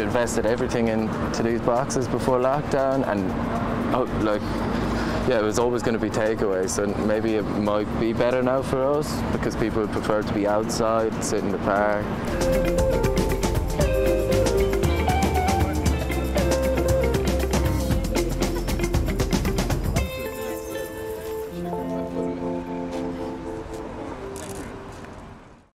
invested everything into these boxes before lockdown, and oh, like yeah, it was always going to be takeaway, so maybe it might be better now for us because people prefer to be outside, sit in the park.